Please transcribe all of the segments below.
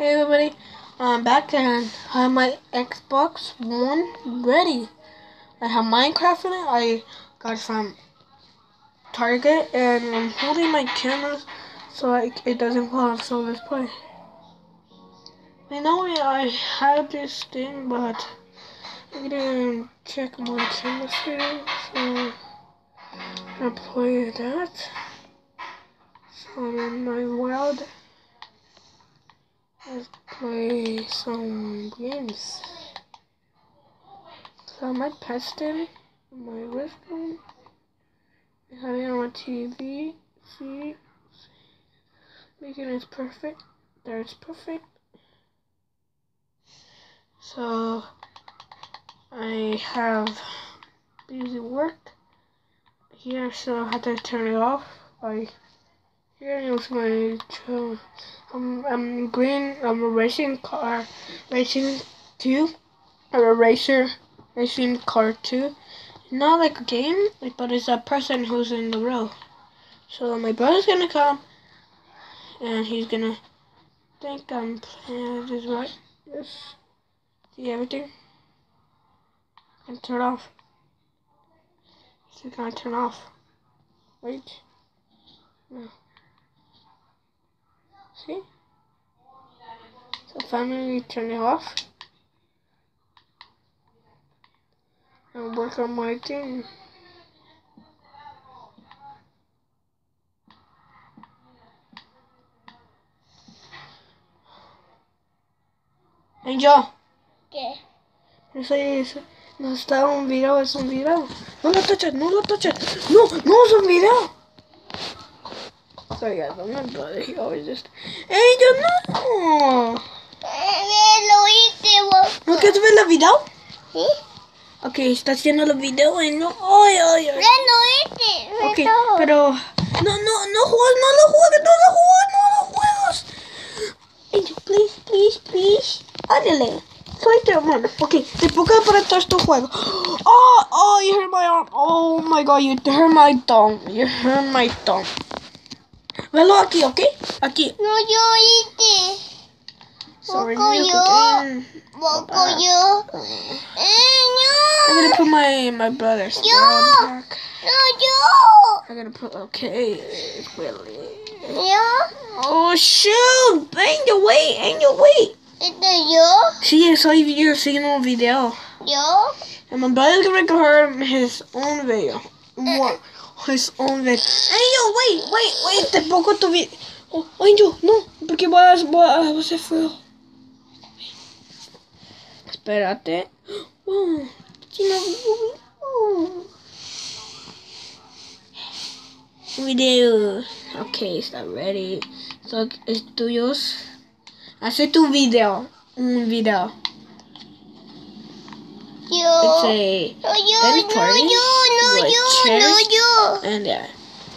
Hey everybody, I'm back and I have my Xbox One ready. I have Minecraft in it. I got from Target and I'm holding my camera so I, it doesn't fall off. So let's play. I know I have this thing, but I didn't check my camera settings, so I'm gonna play that. So I'm in my wild. Play some games. So I might in my restroom. I have it on my TV. See, making it perfect. There's perfect. So I have busy work here, so I have to turn it off. I here is my. I'm um, I'm green. I'm a racing car, racing two, I'm a racer racing car two. Not like a game, but it's a person who's in the row. So my brother's gonna come, and he's gonna think I'm playing this right. Yes. See everything? And turn off. Is gonna turn off? Wait. No. See? So finally turn it off. And work on my thing. Angel. ¿Qué? Eso es. No está un video, es un video. No lo toches, no lo toches. No, no es un video. Sorry guys, I'm not brother. He always just. Angel, no. Eh, lo hice. ¿No quieres ver el video? ¿Sí? Ok, está haciendo el video y no. Ay, ay, ay. Lo hice. Ok, pero. No, no, no juegues, no lo juegues, no lo juegues, no lo juegues. Angel, please, please, please. Ándale. Soy tu hermano. Ok, te pongo para atrás tu juego. Oh, oh, you hurt my arm. Oh my god, you hurt my thumb. You hurt my thumb. Velo aquí, ok? Aquí. No, yo hice. Sorry, Poco mute yo. again. Poco yo. Eh, I'm gonna put my my brother's Yo. back. No, yo. I'm gonna put okay. Really. Yo. Oh shoot! Angel, wait, Angel, wait. Este yo. Sí, soy yo haciendo un video. Yo. And my brother's gonna record his own video. What? His own video. Angel, wait, wait, wait, te pongo tu video. Oh, Angel, no, porque vas, vas, vas a ser feo. Espérate. Oh, tiene un video. Okay, está ready. So, es tuyos. Hace tu video. Un video. It's a No, yo. Then No, party. No, with yo. No, chairs. and yeah.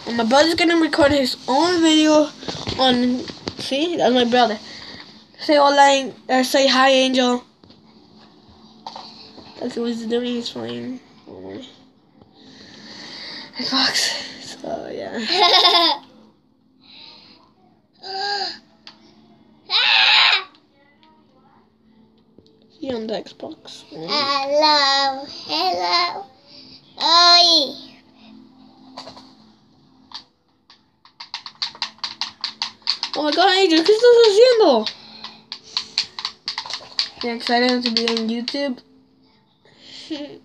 And my brother's gonna record his own video on. See, that's my brother. Say hola, uh, say hi, Angel. That's what he's doing. He's playing. Xbox. So yeah. He on the Xbox. Mm. Hello. Hello. Ay. Oh my god, Angel, ¿qué estás haciendo? You're excited to be on YouTube?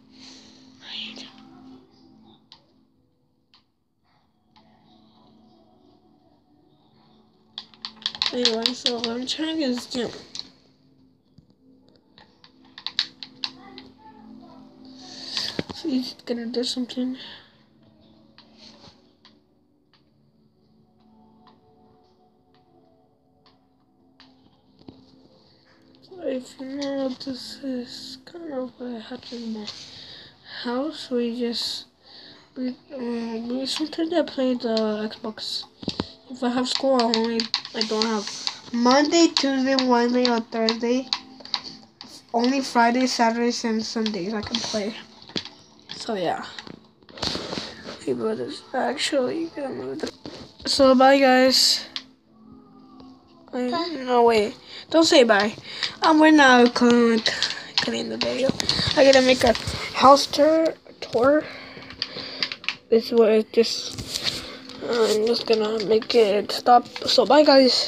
Anyway, so I'm trying to gym. He's gonna do something. So if you know, this is kind of what happened in my house. We just we um, we sometimes I play the Xbox. If I have school, I only I don't have Monday, Tuesday, Wednesday, or Thursday. Only Fridays, Saturdays, and Sundays I can play. So yeah. Hey brothers, actually gonna move the. So bye guys. Uh, no wait, don't say bye. Um, we're now con- cutting the video. I gotta make a house tour. Tour. This was just. I'm just gonna make it stop. So bye, guys.